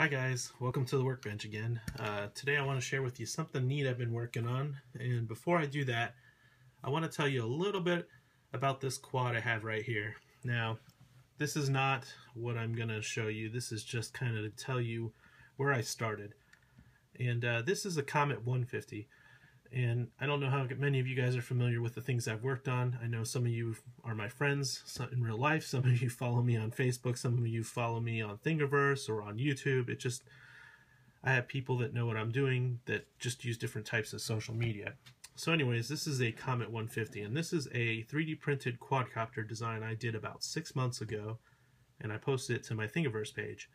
Hi guys, welcome to the workbench again. Uh, today I want to share with you something neat I've been working on and before I do that I want to tell you a little bit about this quad I have right here. Now this is not what I'm going to show you, this is just kind of to tell you where I started. And uh, this is a Comet 150 and I don't know how many of you guys are familiar with the things I've worked on. I know some of you are my friends in real life. Some of you follow me on Facebook. Some of you follow me on Thingiverse or on YouTube. It just, I have people that know what I'm doing that just use different types of social media. So anyways, this is a Comet 150 and this is a 3D printed quadcopter design I did about six months ago and I posted it to my Thingiverse page.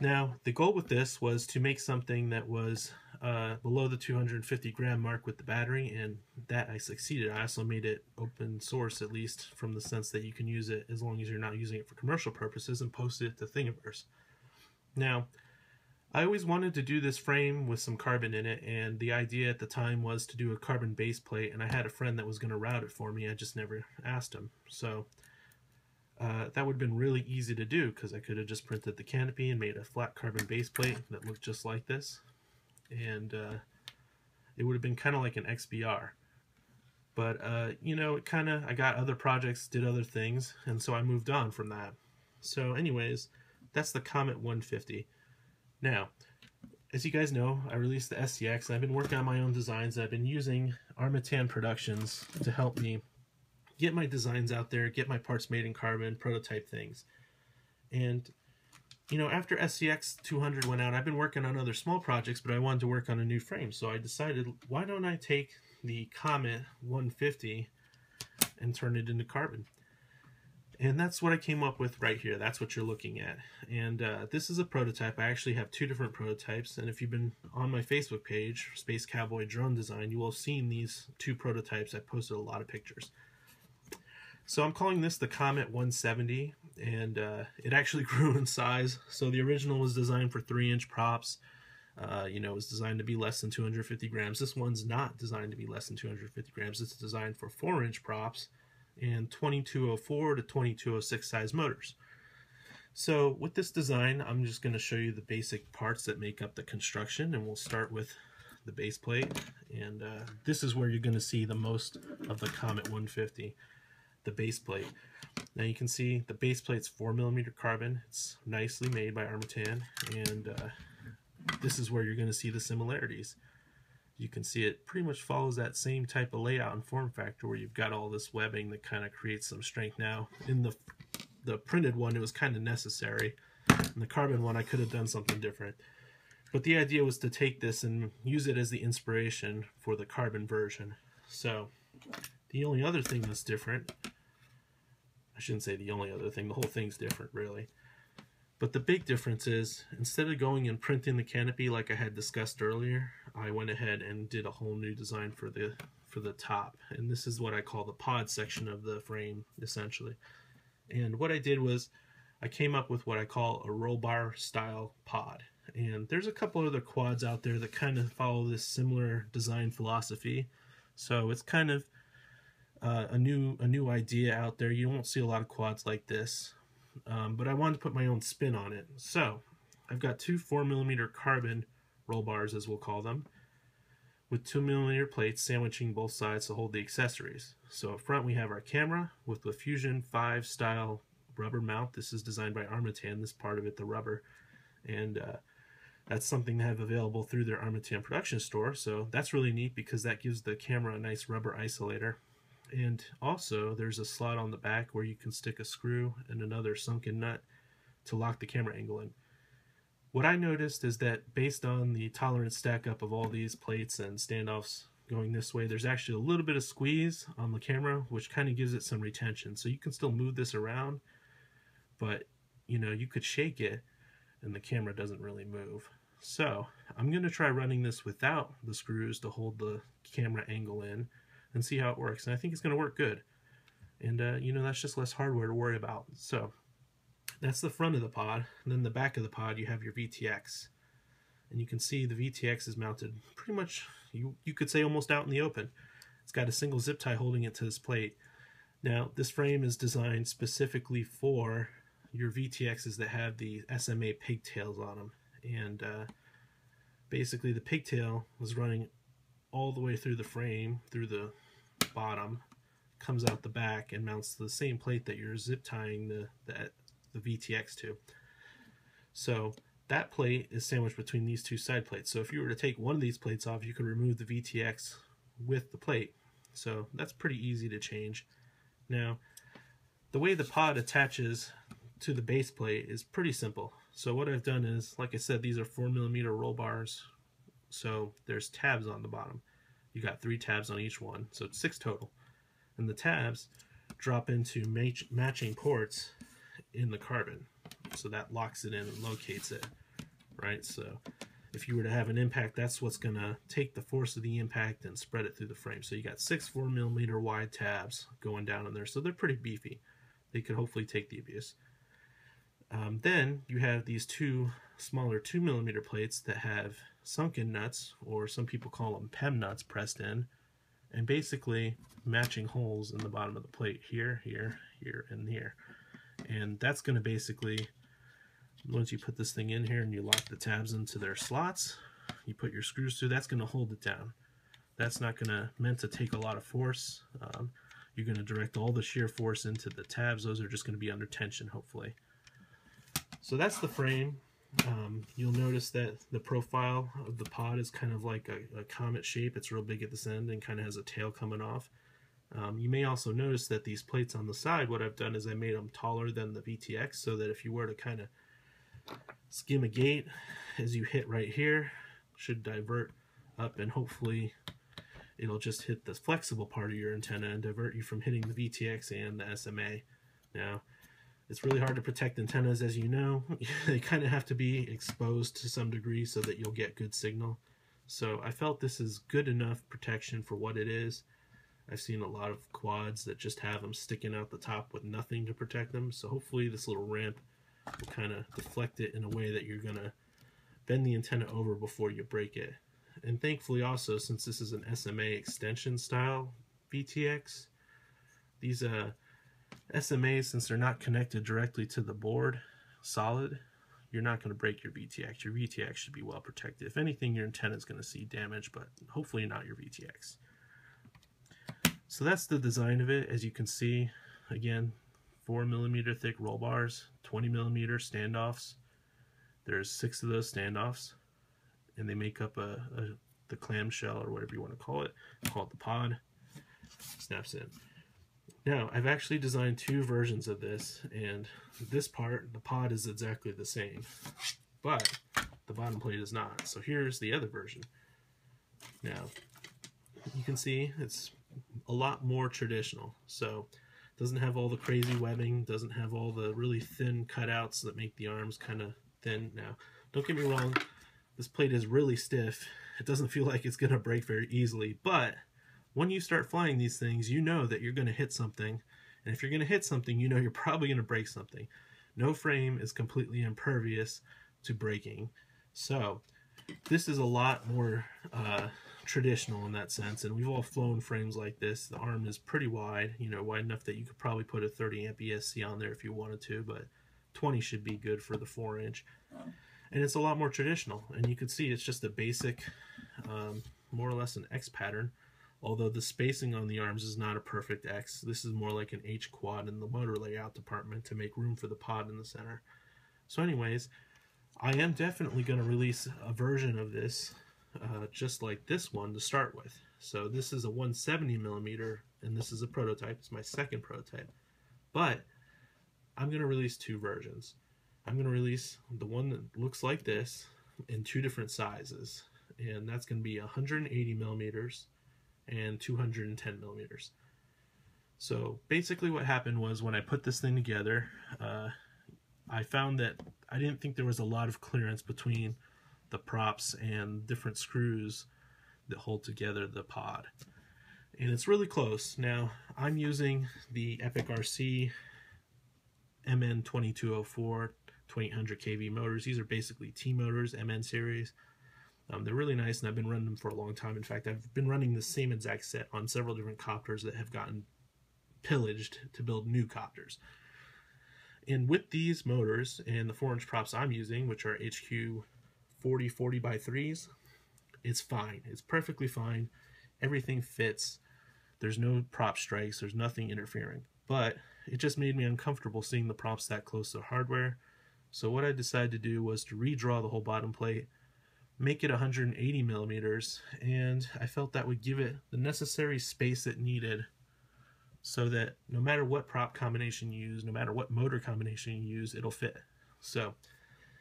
Now, the goal with this was to make something that was uh, below the 250 gram mark with the battery, and that I succeeded. I also made it open source, at least from the sense that you can use it as long as you're not using it for commercial purposes, and posted it to Thingiverse. Now, I always wanted to do this frame with some carbon in it, and the idea at the time was to do a carbon base plate, and I had a friend that was going to route it for me. I just never asked him. So uh, that would have been really easy to do because I could have just printed the canopy and made a flat carbon base plate that looked just like this. And uh, it would have been kind of like an XBR. But, uh, you know, it kind of, I got other projects, did other things, and so I moved on from that. So anyways, that's the Comet 150. Now, as you guys know, I released the SCX. I've been working on my own designs. I've been using Armattan Productions to help me get my designs out there, get my parts made in carbon, prototype things. And, you know, after SCX 200 went out, I've been working on other small projects, but I wanted to work on a new frame. So I decided, why don't I take the Comet 150 and turn it into carbon? And that's what I came up with right here. That's what you're looking at. And uh, this is a prototype. I actually have two different prototypes. And if you've been on my Facebook page, Space Cowboy Drone Design, you will have seen these two prototypes. I posted a lot of pictures. So I'm calling this the Comet 170, and uh, it actually grew in size. So the original was designed for 3-inch props. Uh, you know, it was designed to be less than 250 grams. This one's not designed to be less than 250 grams. It's designed for 4-inch props and 2204 to 2206 size motors. So with this design, I'm just going to show you the basic parts that make up the construction, and we'll start with the base plate. And uh, this is where you're going to see the most of the Comet 150 the base plate. Now you can see the base plate's 4 millimeter carbon. It's nicely made by Armattan, and uh, this is where you're going to see the similarities. You can see it pretty much follows that same type of layout and form factor where you've got all this webbing that kind of creates some strength. Now, in the the printed one, it was kind of necessary. In the carbon one, I could have done something different. But the idea was to take this and use it as the inspiration for the carbon version. So, the only other thing that's different I shouldn't say the only other thing, the whole thing's different really. But the big difference is, instead of going and printing the canopy like I had discussed earlier, I went ahead and did a whole new design for the for the top. And this is what I call the pod section of the frame, essentially. And what I did was, I came up with what I call a roll bar style pod. And there's a couple other quads out there that kind of follow this similar design philosophy. So it's kind of uh, a new a new idea out there. You won't see a lot of quads like this, um, but I wanted to put my own spin on it. So I've got two four millimeter carbon roll bars, as we'll call them, with two millimeter plates sandwiching both sides to hold the accessories. So up front we have our camera with the Fusion 5 style rubber mount. This is designed by Armattan. This part of it, the rubber, and uh, that's something they have available through their Armattan production store. So that's really neat because that gives the camera a nice rubber isolator. And also there's a slot on the back where you can stick a screw and another sunken nut to lock the camera angle in. What I noticed is that based on the tolerance stack up of all these plates and standoffs going this way, there's actually a little bit of squeeze on the camera, which kind of gives it some retention. So you can still move this around, but you know, you could shake it and the camera doesn't really move. So I'm going to try running this without the screws to hold the camera angle in and see how it works. And I think it's going to work good. And, uh, you know, that's just less hardware to worry about. So that's the front of the pod. And then the back of the pod, you have your VTX. And you can see the VTX is mounted pretty much, you, you could say almost out in the open. It's got a single zip tie holding it to this plate. Now, this frame is designed specifically for your VTXs that have the SMA pigtails on them. And uh, basically the pigtail was running all the way through the frame, through the bottom, comes out the back and mounts to the same plate that you're zip tying the, the, the VTX to. So that plate is sandwiched between these two side plates. So if you were to take one of these plates off, you could remove the VTX with the plate. So that's pretty easy to change. Now, the way the pod attaches to the base plate is pretty simple. So what I've done is, like I said, these are 4 millimeter roll bars. So there's tabs on the bottom. You got three tabs on each one, so it's six total. And the tabs drop into match matching ports in the carbon. So that locks it in and locates it, right? So if you were to have an impact, that's what's going to take the force of the impact and spread it through the frame. So you got six four millimeter wide tabs going down in there. So they're pretty beefy. They could hopefully take the abuse. Um, then you have these two smaller two millimeter plates that have sunken nuts, or some people call them PEM nuts, pressed in, and basically matching holes in the bottom of the plate here, here, here, and here. And that's going to basically once you put this thing in here and you lock the tabs into their slots, you put your screws through, that's going to hold it down. That's not going to, meant to take a lot of force. Um, you're going to direct all the shear force into the tabs. Those are just going to be under tension, hopefully. So that's the frame. Um, you'll notice that the profile of the pod is kind of like a, a, comet shape. It's real big at this end and kind of has a tail coming off. Um, you may also notice that these plates on the side, what I've done is I made them taller than the VTX so that if you were to kind of skim a gate as you hit right here should divert up and hopefully it'll just hit the flexible part of your antenna and divert you from hitting the VTX and the SMA. Now, it's really hard to protect antennas as you know. they kind of have to be exposed to some degree so that you'll get good signal. So I felt this is good enough protection for what it is. I've seen a lot of quads that just have them sticking out the top with nothing to protect them. So hopefully this little ramp will kind of deflect it in a way that you're going to bend the antenna over before you break it. And thankfully also, since this is an SMA extension style VTX, these uh, SMAs, since they're not connected directly to the board solid, you're not going to break your VTX. Your VTX should be well protected. If anything, your antenna is going to see damage, but hopefully not your VTX. So that's the design of it. As you can see, again, 4 millimeter thick roll bars, 20 millimeter standoffs. There's six of those standoffs, and they make up a, a the clamshell or whatever you want to call it, called the pod. Snaps in. Now, I've actually designed two versions of this, and this part, the pod is exactly the same, but the bottom plate is not. So here's the other version. Now, you can see it's a lot more traditional. So doesn't have all the crazy webbing, doesn't have all the really thin cutouts that make the arms kind of thin. Now, don't get me wrong, this plate is really stiff. It doesn't feel like it's going to break very easily, but when you start flying these things, you know that you're going to hit something. And if you're going to hit something, you know you're probably going to break something. No frame is completely impervious to breaking. So, this is a lot more uh, traditional in that sense, and we've all flown frames like this. The arm is pretty wide, you know, wide enough that you could probably put a 30 amp ESC on there if you wanted to, but 20 should be good for the 4 inch. And it's a lot more traditional, and you can see it's just a basic, um, more or less an X pattern, although the spacing on the arms is not a perfect X. This is more like an H quad in the motor layout department to make room for the pod in the center. So anyways, I am definitely going to release a version of this uh, just like this one to start with. So this is a 170 millimeter, and this is a prototype. It's my second prototype. But I'm going to release two versions. I'm going to release the one that looks like this in two different sizes, and that's going to be 180 millimeters and 210 millimeters. So basically what happened was when I put this thing together, uh, I found that I didn't think there was a lot of clearance between the props and different screws that hold together the pod. And it's really close. Now, I'm using the Epic RC MN2204 2800 kV motors. These are basically T motors, MN series. Um, they're really nice, and I've been running them for a long time. In fact, I've been running the same exact set on several different copters that have gotten pillaged to build new copters. And with these motors and the 4 inch props I'm using, which are HQ 40 40 by 3s, it's fine. It's perfectly fine. Everything fits. There's no prop strikes, there's nothing interfering. But it just made me uncomfortable seeing the props that close to hardware. So what I decided to do was to redraw the whole bottom plate, make it 180 millimeters, and I felt that would give it the necessary space it needed so that no matter what prop combination you use, no matter what motor combination you use, it'll fit. So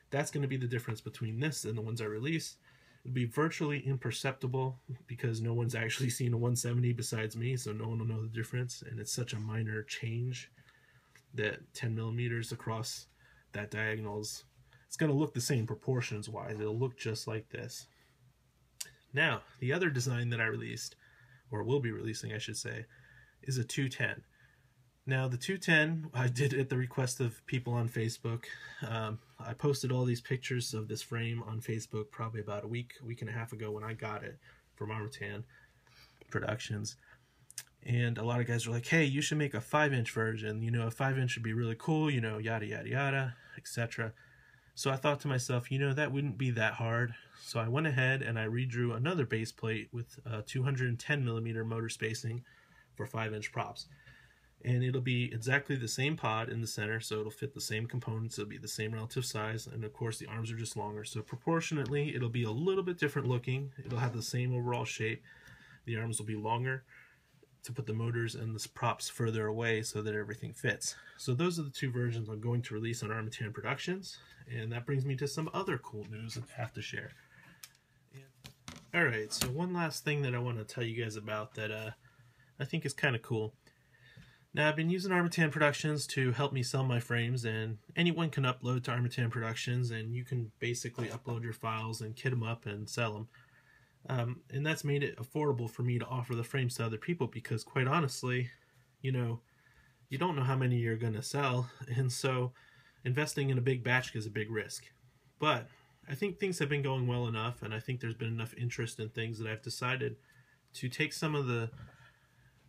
that's going to be the difference between this and the ones I release. It'll be virtually imperceptible because no one's actually seen a 170 besides me, so no one will know the difference. And it's such a minor change that 10 millimeters across that diagonals, it's going to look the same proportions wise. It'll look just like this. Now, the other design that I released, or will be releasing, I should say, is a 210. Now, the 210, I did at the request of people on Facebook. Um, I posted all these pictures of this frame on Facebook probably about a week, week and a half ago when I got it from Armattan Productions. And a lot of guys were like, hey, you should make a 5 inch version. You know, a 5 inch would be really cool, you know, yada, yada, yada, etc. So I thought to myself, you know, that wouldn't be that hard. So I went ahead and I redrew another base plate with 210 millimeter motor spacing for 5 inch props. And it'll be exactly the same pod in the center so it'll fit the same components it'll be the same relative size and of course the arms are just longer. So proportionately it'll be a little bit different looking. It'll have the same overall shape. The arms will be longer to put the motors and the props further away so that everything fits. So those are the two versions I'm going to release on Armattan Productions and that brings me to some other cool news that I have to share. Alright, so one last thing that I want to tell you guys about that uh, I think is kind of cool. Now I've been using Armattan Productions to help me sell my frames and anyone can upload to Armattan Productions and you can basically upload your files and kit them up and sell them. Um, and that's made it affordable for me to offer the frames to other people because quite honestly, you know, you don't know how many you're going to sell and so investing in a big batch is a big risk. But I think things have been going well enough and I think there's been enough interest in things that I've decided to take some of the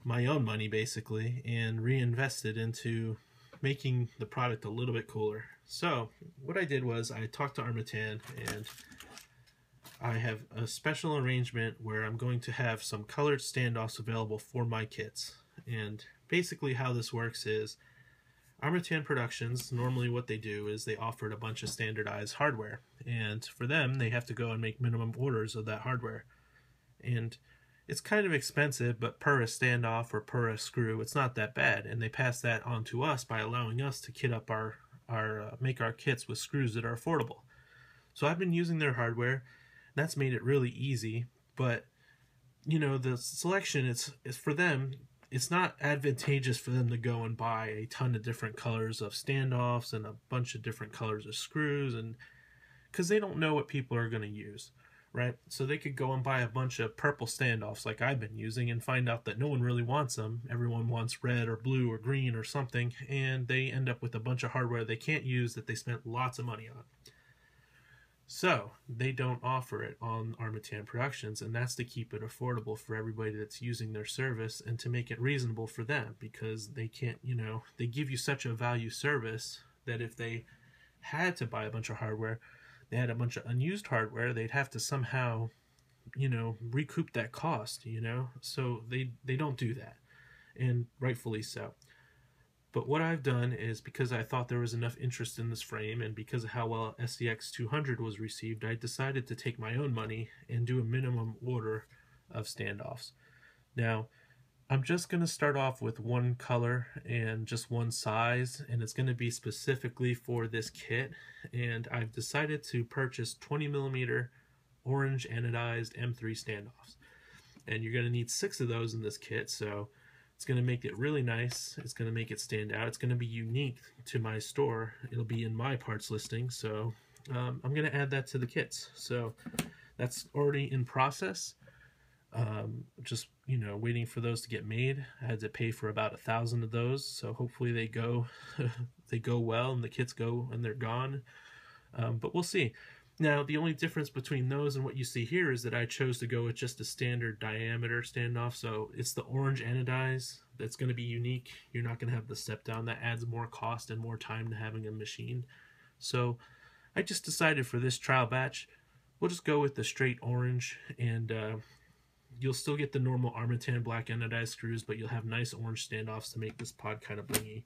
my own money basically and reinvest it into making the product a little bit cooler. So what I did was I talked to Armattan and I have a special arrangement where I'm going to have some colored standoffs available for my kits. And basically how this works is Armattan Productions, normally what they do is they offered a bunch of standardized hardware. And for them, they have to go and make minimum orders of that hardware. And it's kind of expensive, but per a standoff or per a screw, it's not that bad. And they pass that on to us by allowing us to kit up our, our uh, make our kits with screws that are affordable. So I've been using their hardware. That's made it really easy, but you know the selection it's, it's for them it's not advantageous for them to go and buy a ton of different colors of standoffs and a bunch of different colors of screws and because they don't know what people are going to use right? So they could go and buy a bunch of purple standoffs like I've been using and find out that no one really wants them. Everyone wants red or blue or green or something, and they end up with a bunch of hardware they can't use that they spent lots of money on. So they don't offer it on Armattan Productions, and that's to keep it affordable for everybody that's using their service and to make it reasonable for them because they can't, you know, they give you such a value service that if they had to buy a bunch of hardware, they had a bunch of unused hardware, they'd have to somehow, you know, recoup that cost, you know? So they they don't do that. And rightfully so. But what I've done is because I thought there was enough interest in this frame and because of how well SCX 200 was received, I decided to take my own money and do a minimum order of standoffs. Now, I'm just going to start off with one color and just one size and it's going to be specifically for this kit and I've decided to purchase 20 millimeter orange anodized M3 standoffs and you're going to need six of those in this kit so it's going to make it really nice. It's going to make it stand out. It's going to be unique to my store. It'll be in my parts listing. So um, I'm going to add that to the kits. So that's already in process. Um, just you know waiting for those to get made. I had to pay for about a thousand of those. So hopefully they go they go well and the kits go and they're gone. Um, but we'll see Now, the only difference between those and what you see here is that I chose to go with just a standard diameter standoff. So it's the orange anodize that's going to be unique. You're not going to have the step down. That adds more cost and more time to having a machine. So I just decided for this trial batch, we'll just go with the straight orange and uh, you'll still get the normal Armattan black anodized screws, but you'll have nice orange standoffs to make this pod kind of blingy.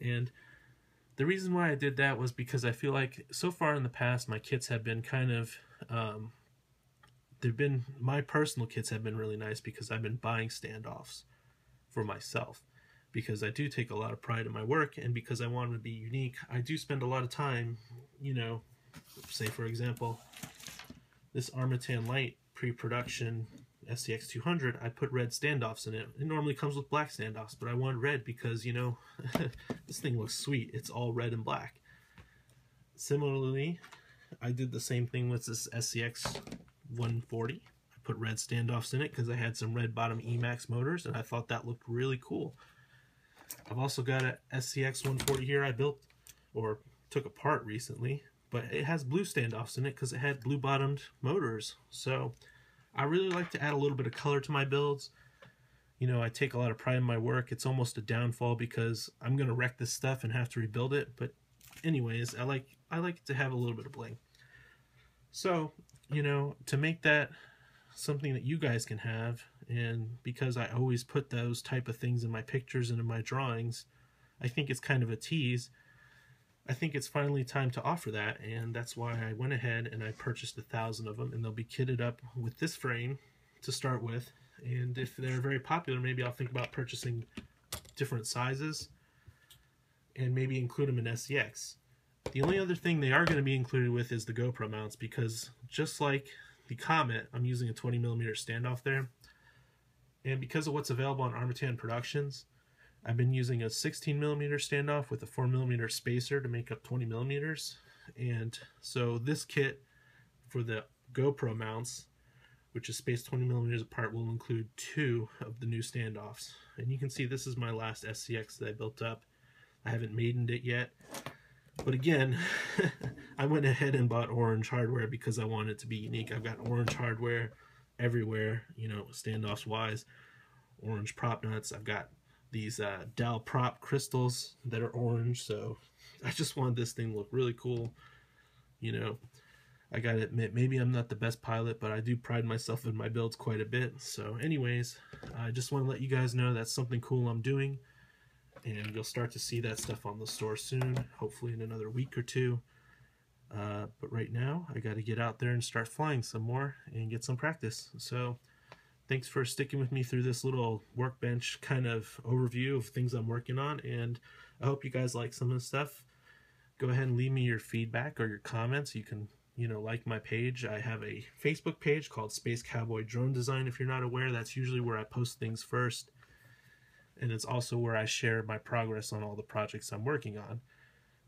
And the reason why I did that was because I feel like so far in the past, my kits have been kind of, um, they've been, my personal kits have been really nice because I've been buying standoffs for myself because I do take a lot of pride in my work and because I want to be unique, I do spend a lot of time, you know, say for example, this Armattan Light pre-production SCX 200, I put red standoffs in it. It normally comes with black standoffs, but I wanted red because, you know, this thing looks sweet. It's all red and black. Similarly, I did the same thing with this SCX 140. I put red standoffs in it because I had some red bottom Emax motors and I thought that looked really cool. I've also got a SCX 140 here I built or took apart recently, but it has blue standoffs in it because it had blue bottomed motors. So I really like to add a little bit of color to my builds. You know, I take a lot of pride in my work. It's almost a downfall because I'm going to wreck this stuff and have to rebuild it. But anyways, I like I like to have a little bit of bling. So, you know, to make that something that you guys can have, and because I always put those type of things in my pictures and in my drawings, I think it's kind of a tease I think it's finally time to offer that, and that's why I went ahead and I purchased a thousand of them, and they'll be kitted up with this frame to start with. And if they're very popular, maybe I'll think about purchasing different sizes and maybe include them in SCX. The only other thing they are going to be included with is the GoPro mounts because just like the Comet, I'm using a 20 millimeter standoff there. And because of what's available on Armattan Productions, I've been using a 16 millimeter standoff with a 4 millimeter spacer to make up 20 millimeters. And so this kit for the GoPro mounts, which is spaced 20 millimeters apart, will include two of the new standoffs. And you can see this is my last SCX that I built up. I haven't maidened it yet. But again, I went ahead and bought orange hardware because I want it to be unique. I've got orange hardware everywhere, you know, standoffs wise. Orange prop nuts. I've got these uh, Dal prop crystals that are orange. So I just wanted this thing to look really cool. You know, I gotta admit, maybe I'm not the best pilot, but I do pride myself in my builds quite a bit. So anyways, I just want to let you guys know that's something cool I'm doing. And you'll start to see that stuff on the store soon, hopefully in another week or two. Uh, but right now, I got to get out there and start flying some more and get some practice. So thanks for sticking with me through this little workbench kind of overview of things I'm working on. And I hope you guys like some of the stuff. Go ahead and leave me your feedback or your comments. You can, you know, like my page. I have a Facebook page called Space Cowboy Drone Design. If you're not aware, that's usually where I post things first. And it's also where I share my progress on all the projects I'm working on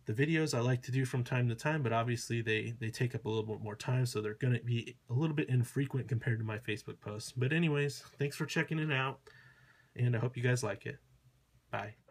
the videos I like to do from time to time, but obviously they, they take up a little bit more time, so they're going to be a little bit infrequent compared to my Facebook posts. But anyways, thanks for checking it out, and I hope you guys like it. Bye.